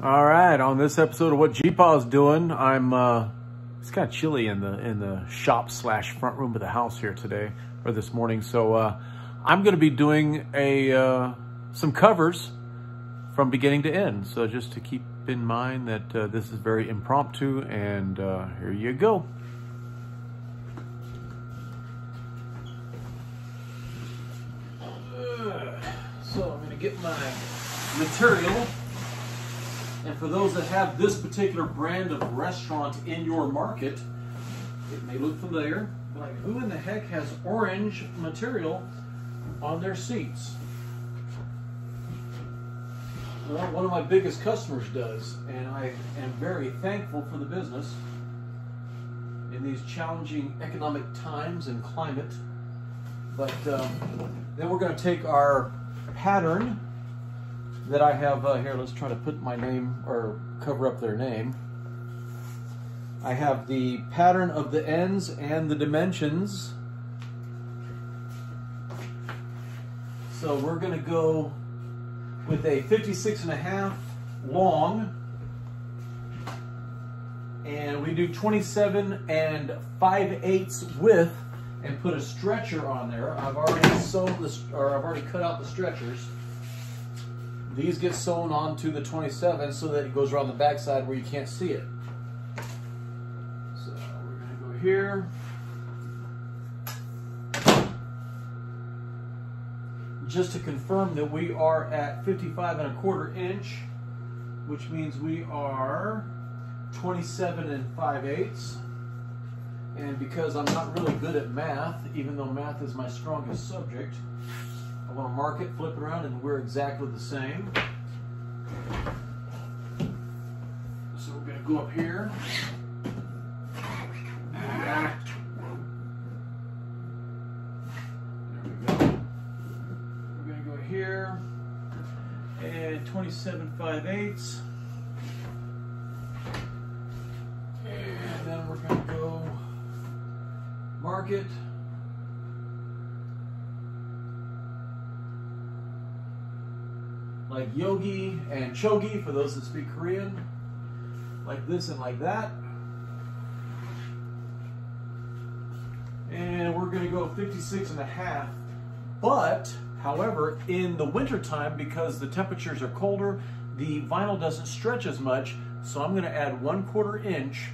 All right, on this episode of what G-Pa's doing, I'm uh, it's kind of chilly in the in the shop slash front room of the house here today or this morning. So uh, I'm going to be doing a uh, some covers from beginning to end. So just to keep in mind that uh, this is very impromptu, and uh, here you go. So I'm going to get my material. And for those that have this particular brand of restaurant in your market, it may look familiar. Like, who in the heck has orange material on their seats? Well, one of my biggest customers does, and I am very thankful for the business in these challenging economic times and climate. But um, then we're going to take our pattern that I have uh, here. Let's try to put my name or cover up their name. I have the pattern of the ends and the dimensions. So we're going to go with a 56 and a half long and we do 27 and 5 eighths width and put a stretcher on there. I've already sewn this, or I've already cut out the stretchers. These get sewn onto the 27 so that it goes around the backside where you can't see it. So we're gonna go here. Just to confirm that we are at 55 and a quarter inch, which means we are 27 and 5 eighths. And because I'm not really good at math, even though math is my strongest subject, I want to mark it, flip it around, and we're exactly the same. So we're going to go up here. There we go. We're going to go here. And 27 5 eighths. And then we're going to go mark it. Like yogi and chogi for those that speak Korean. Like this and like that. And we're gonna go 56 and a half. But, however, in the winter time, because the temperatures are colder, the vinyl doesn't stretch as much. So I'm gonna add one quarter inch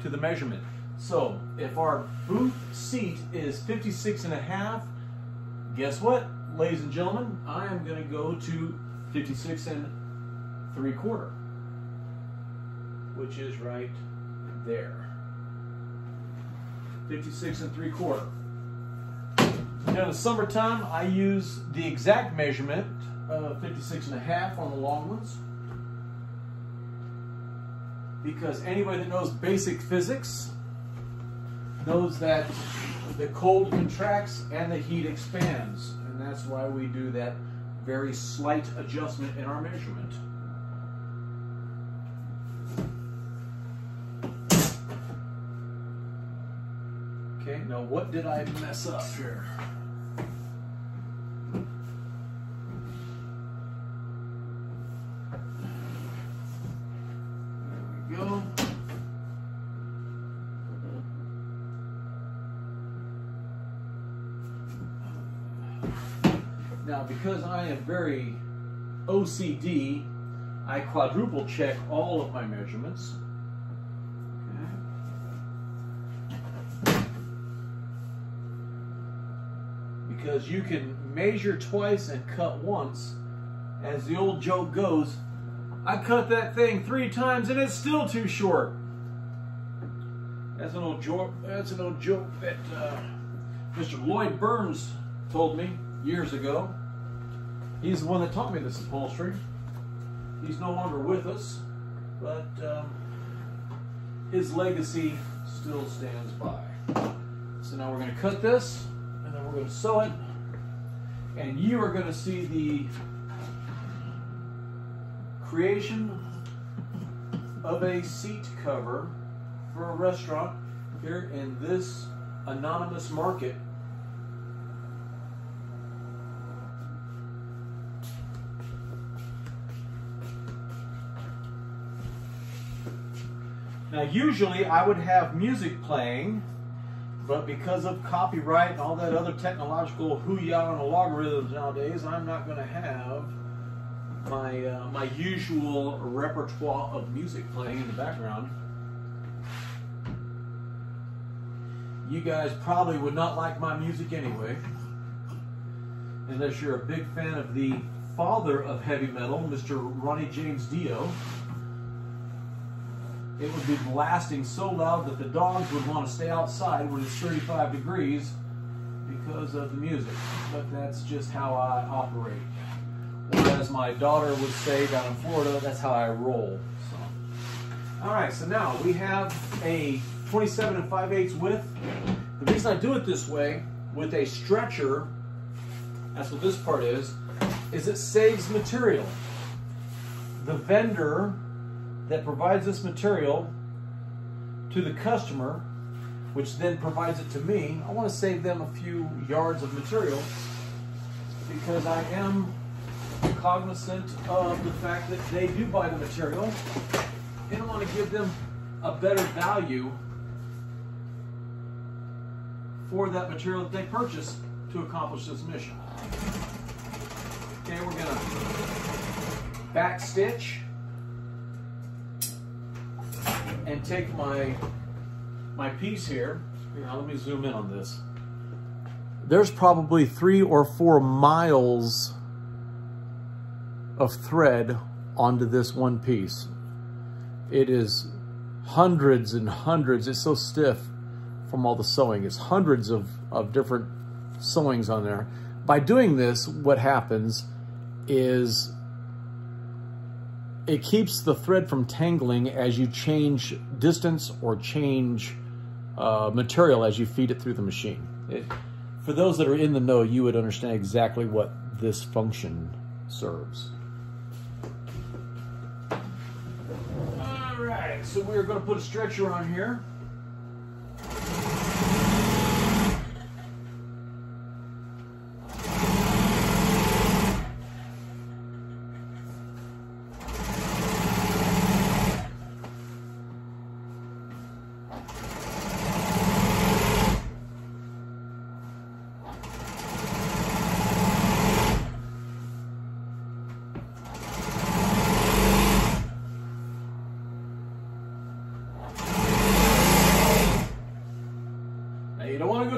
to the measurement. So if our booth seat is 56 and a half, guess what, ladies and gentlemen? I am going to go to 56 and three quarter, which is right there. 56 and three quarter. Now in the summertime, I use the exact measurement of 56 and a half on the long ones because anybody that knows basic physics knows that the cold contracts and the heat expands. And that's why we do that very slight adjustment in our measurement. Okay, now what did I mess up here? There we go. Now, because I am very OCD, I quadruple check all of my measurements. Because you can measure twice and cut once. As the old joke goes, I cut that thing three times and it's still too short. That's an old joke. That's an old joke that uh, Mr. Lloyd Burns told me years ago. He's the one that taught me this upholstery. He's no longer with us, but um, his legacy still stands by. So now we're going to cut this, and then we're going to sew it, and you are going to see the creation of a seat cover for a restaurant here in this anonymous market Now usually I would have music playing, but because of copyright and all that other technological hoo-yah on the logarithms nowadays, I'm not going to have my, uh, my usual repertoire of music playing in the background. You guys probably would not like my music anyway, unless you're a big fan of the father of heavy metal, Mr. Ronnie James Dio it would be blasting so loud that the dogs would want to stay outside when it's 35 degrees because of the music. But that's just how I operate. Or as my daughter would say down in Florida, that's how I roll. So. All right, so now we have a 27 and 5 8 width. The reason I do it this way with a stretcher, that's what this part is, is it saves material. The vendor that provides this material to the customer, which then provides it to me, I want to save them a few yards of material because I am cognizant of the fact that they do buy the material and I want to give them a better value for that material that they purchase to accomplish this mission. Okay, we're to back stitch and take my my piece here. Now let me zoom in on this. There's probably three or four miles of thread onto this one piece. It is hundreds and hundreds. It's so stiff from all the sewing. It's hundreds of, of different sewings on there. By doing this, what happens is it keeps the thread from tangling as you change distance or change uh, material as you feed it through the machine. It, for those that are in the know, you would understand exactly what this function serves. All right, so we're going to put a stretcher on here.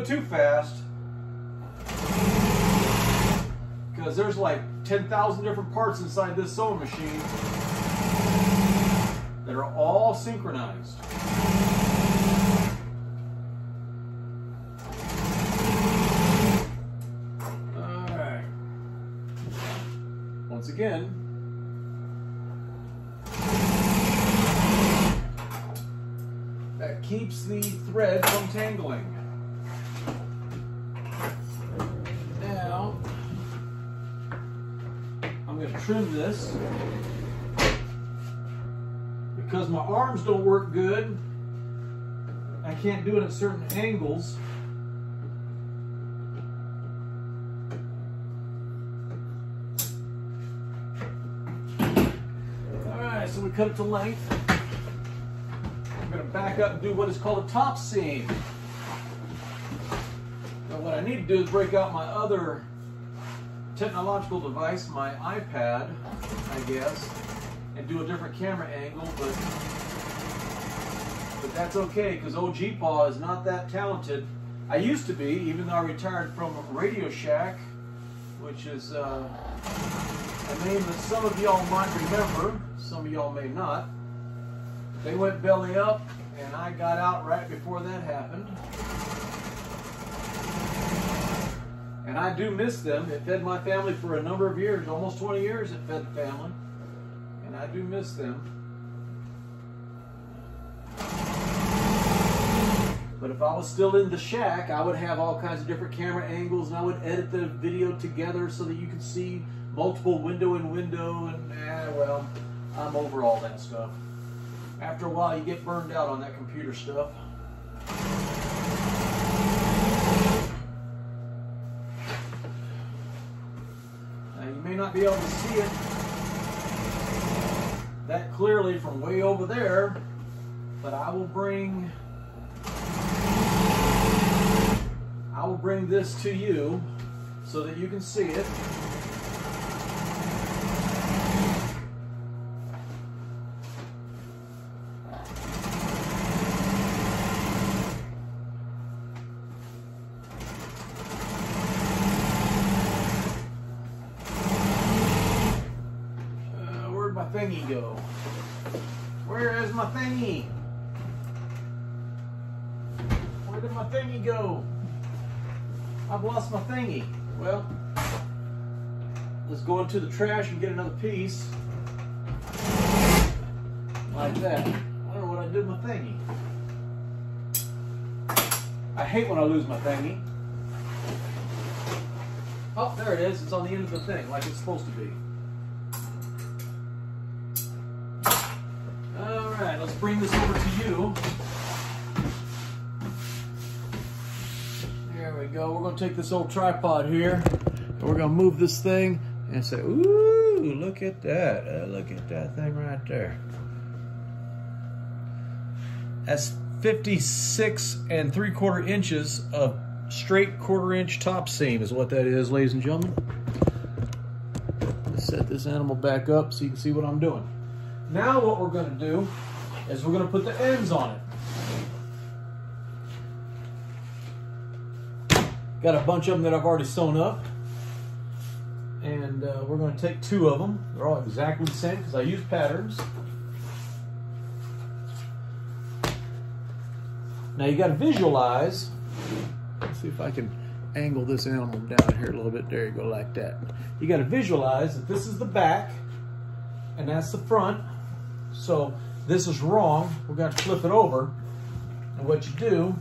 Too fast because there's like 10,000 different parts inside this sewing machine that are all synchronized. Alright. Once again, that keeps the thread from tangling. Trim this because my arms don't work good. I can't do it at certain angles. All right, so we cut it to length. I'm going to back up and do what is called a top seam. Now what I need to do is break out my other technological device, my iPad, I guess, and do a different camera angle, but but that's okay because OG Paw is not that talented. I used to be, even though I retired from Radio Shack, which is uh, a name that some of y'all might remember, some of y'all may not. They went belly up, and I got out right before that happened. And I do miss them. It fed my family for a number of years, almost 20 years it fed the family. And I do miss them. But if I was still in the shack, I would have all kinds of different camera angles and I would edit the video together so that you could see multiple window in window and eh, well, I'm over all that stuff. After a while, you get burned out on that computer stuff. Not be able to see it that clearly from way over there. but I will bring I will bring this to you so that you can see it. Uh, where'd my thingy go? Where is my thingy? Where did my thingy go? I've lost my thingy. Well, let's go into the trash and get another piece. Like that. I don't know what I did with my thingy. I hate when I lose my thingy. Oh, there it is. It's on the end of the thing, like it's supposed to be. Bring this over to you. There we go. We're going to take this old tripod here, and we're going to move this thing and say, ooh, look at that. Uh, look at that thing right there. That's 56 and 3 quarter inches of straight quarter inch top seam is what that is, ladies and gentlemen. Let's set this animal back up so you can see what I'm doing. Now what we're going to do is we're going to put the ends on it. Got a bunch of them that I've already sewn up. And uh, we're going to take two of them. They're all exactly the same because I use patterns. Now you got to visualize. Let's see if I can angle this animal down here a little bit. There you go, like that. You got to visualize that this is the back and that's the front. So this is wrong. We're going to flip it over. And what you do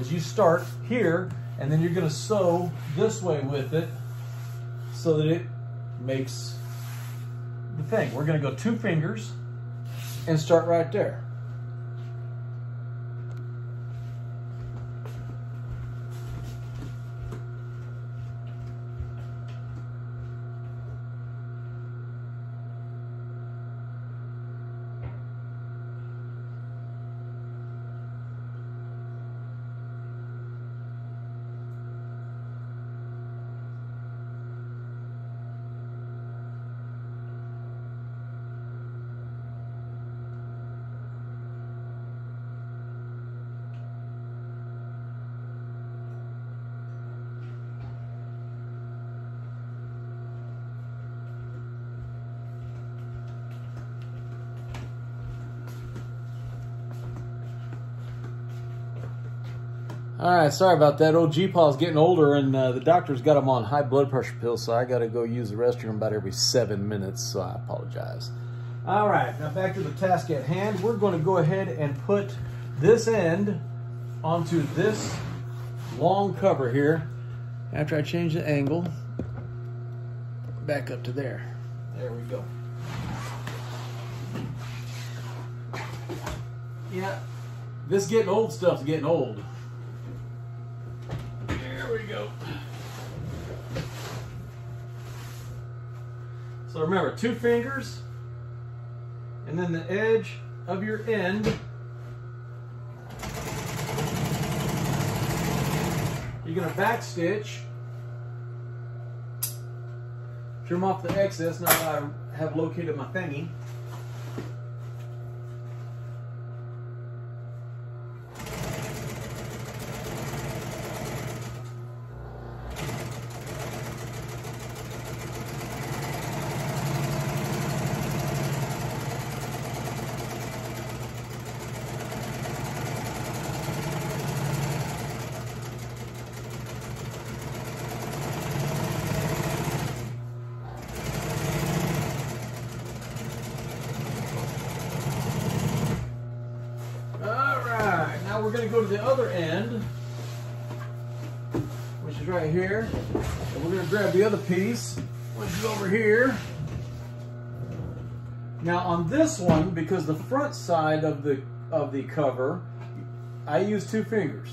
is you start here and then you're going to sew this way with it so that it makes the thing. We're going to go two fingers and start right there. All right, sorry about that. Old G-Pa's getting older, and uh, the doctor's got him on high blood pressure pills, so I got to go use the restroom about every seven minutes, so I apologize. All right, now back to the task at hand. We're going to go ahead and put this end onto this long cover here. After I change the angle, back up to there. There we go. Yeah, this getting old stuff's getting old. We go. So remember, two fingers, and then the edge of your end. You're gonna back stitch. Trim off the excess now that I have located my thingy. All right, now we're going to go to the other end, which is right here. And we're to grab the other piece, which is over here. Now on this one, because the front side of the of the cover, I use two fingers.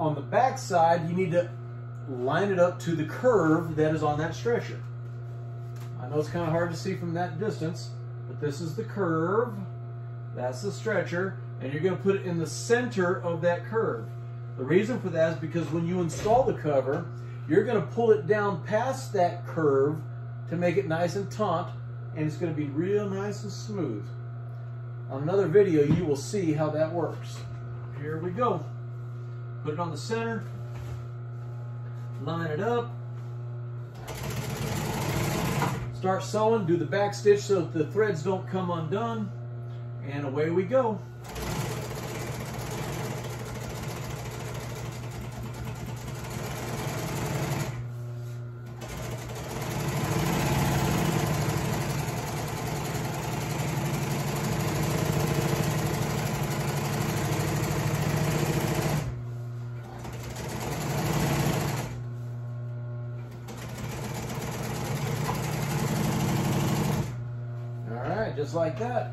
On the back side, you need to line it up to the curve that is on that stretcher. I know it's kind of hard to see from that distance, but this is the curve That's the stretcher, and you're going to put it in the center of that curve. The reason for that is because when you install the cover, you're going to pull it down past that curve to make it nice and taut, and it's going to be real nice and smooth. On another video, you will see how that works. Here we go. Put it on the center, line it up, start sewing, do the back stitch so the threads don't come undone, and away we go. Like that.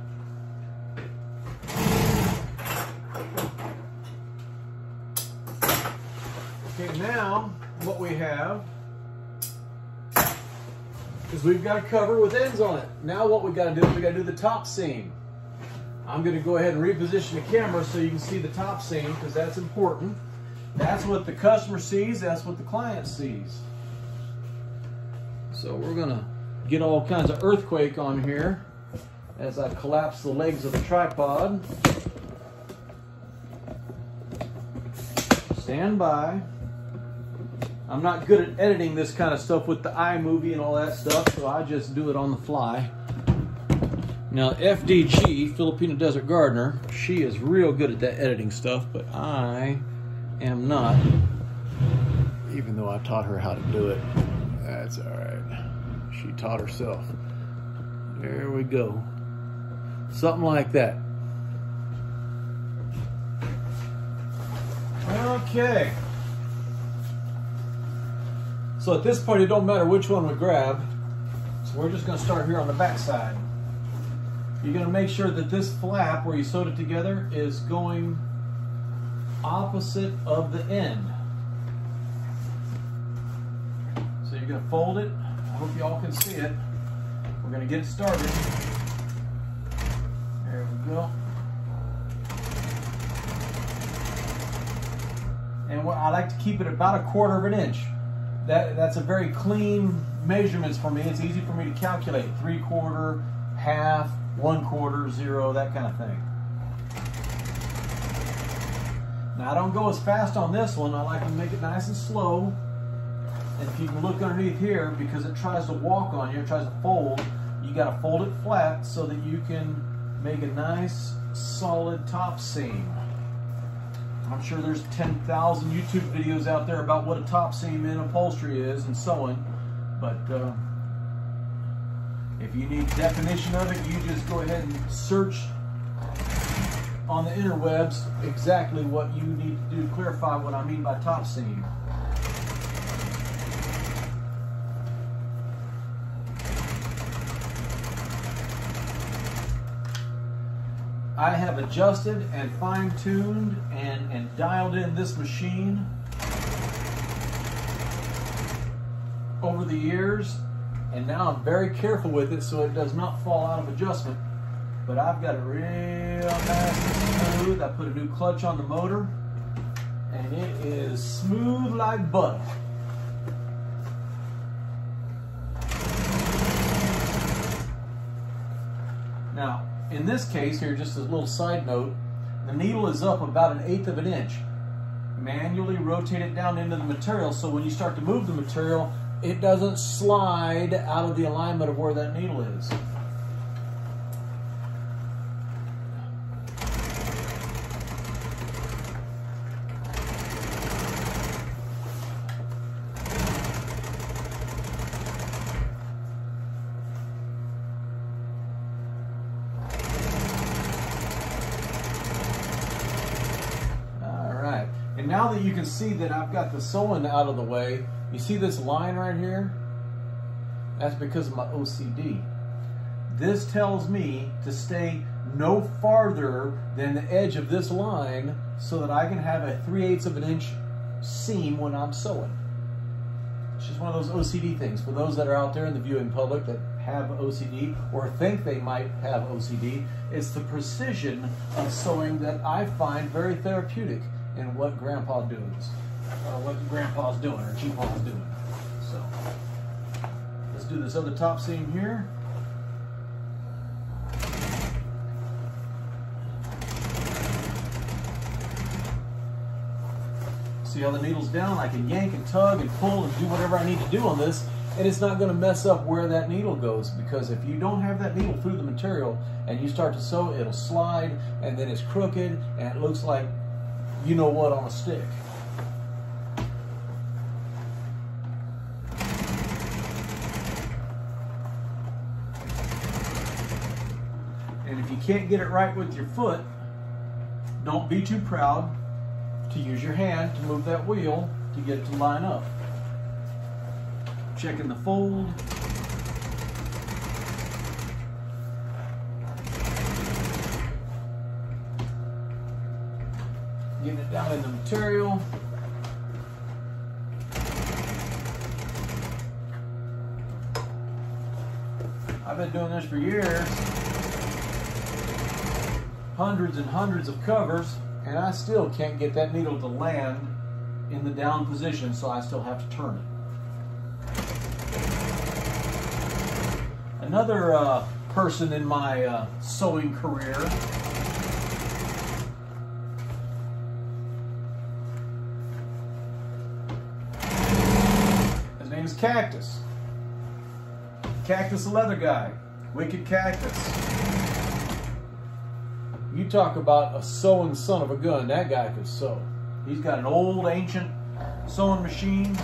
Okay, now what we have is we've got a cover with ends on it. Now what we got to do is we got to do the top seam. I'm going to go ahead and reposition the camera so you can see the top seam because that's important. That's what the customer sees, that's what the client sees. So we're going to get all kinds of earthquake on here as I collapse the legs of the tripod. Stand by. I'm not good at editing this kind of stuff with the iMovie and all that stuff, so I just do it on the fly. Now, FDG, Filipino Desert Gardener, she is real good at that editing stuff, but I am not, even though I taught her how to do it. That's all right. She taught herself. There we go. Something like that. Okay. So at this point, it don't matter which one we grab. So we're just going to start here on the back side. You're going to make sure that this flap where you sewed it together is going opposite of the end. So you're going to fold it. I hope y'all can see it. We're going to get it started. And what, I like to keep it about a quarter of an inch. That, that's a very clean measurements for me. It's easy for me to calculate. Three quarter, half, one quarter, zero, that kind of thing. Now I don't go as fast on this one. I like to make it nice and slow. And if you can look underneath here, because it tries to walk on you, it tries to fold, you got to fold it flat so that you can make a nice solid top seam. I'm sure there's 10,000 YouTube videos out there about what a top seam in upholstery is and sewing, but uh, if you need definition of it, you just go ahead and search on the interwebs exactly what you need to do to clarify what I mean by top seam. I have adjusted and fine-tuned and, and dialed in this machine over the years and now I'm very careful with it so it does not fall out of adjustment but I've got it real nice and smooth. I put a new clutch on the motor and it is smooth like butter. Now, in this case here, just a little side note, the needle is up about an eighth of an inch. Manually rotate it down into the material so when you start to move the material, it doesn't slide out of the alignment of where that needle is. now that you can see that I've got the sewing out of the way, you see this line right here? That's because of my OCD. This tells me to stay no farther than the edge of this line so that I can have a 3 eighths of an inch seam when I'm sewing. It's just one of those OCD things. For those that are out there in the viewing public that have OCD or think they might have OCD. It's the precision of sewing that I find very therapeutic in what Grandpa does, or what Grandpa's doing, or G-Pa's doing. So let's do this other top seam here. See how the needle's down? I can yank and tug and pull and do whatever I need to do on this and it's not going to mess up where that needle goes because if you don't have that needle through the material and you start to sew, it'll slide and then it's crooked and it looks like you know what on a stick. And if you can't get it right with your foot, don't be too proud to use your hand to move that wheel to get it to line up. Checking the fold. Getting it down in the material. I've been doing this for years. Hundreds and hundreds of covers, and I still can't get that needle to land in the down position, so I still have to turn it. Another uh, person in my uh, sewing career name is Cactus. Cactus the leather guy. Wicked Cactus. You talk about a sewing son of a gun. That guy could sew. He's got an old ancient sewing machine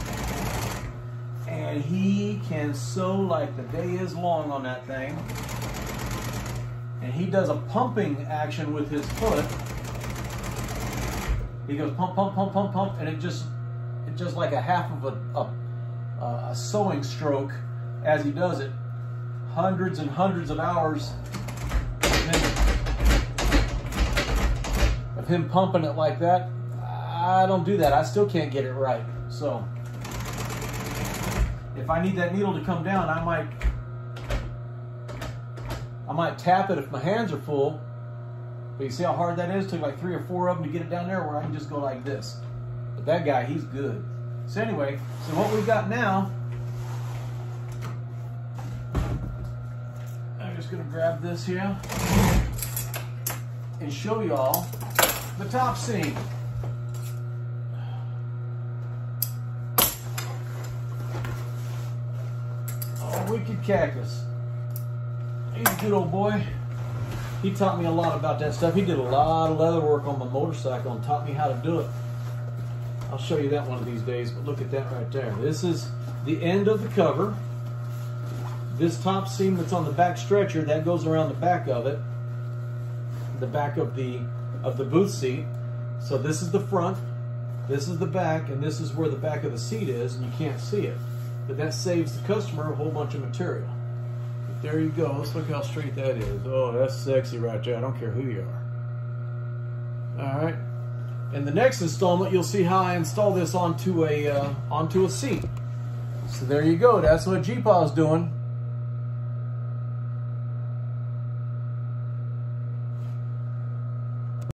and he can sew like the day is long on that thing. And he does a pumping action with his foot. He goes pump, pump, pump, pump, pump, and it just, it just like a half of a, a, a sewing stroke as he does it. Hundreds and hundreds of hours of him, of him pumping it like that. I don't do that. I still can't get it right. So. If I need that needle to come down, I might I might tap it if my hands are full. But you see how hard that is? It took like three or four of them to get it down there where I can just go like this. But that guy, he's good. So anyway, so what we've got now, I'm just gonna grab this here and show y'all the top seam. Oh, wicked Cactus. He's a good old boy. He taught me a lot about that stuff. He did a lot of leather work on my motorcycle and taught me how to do it. I'll show you that one of these days, but look at that right there. This is the end of the cover. This top seam that's on the back stretcher, that goes around the back of it, the back of the of the booth seat. So this is the front, this is the back, and this is where the back of the seat is, and you can't see it. But that saves the customer a whole bunch of material. But there you go. Let's look how straight that is. Oh, that's sexy right there. I don't care who you are. All right. In the next installment, you'll see how I install this onto a uh, onto a seat. So there you go. That's what G-Pa's doing.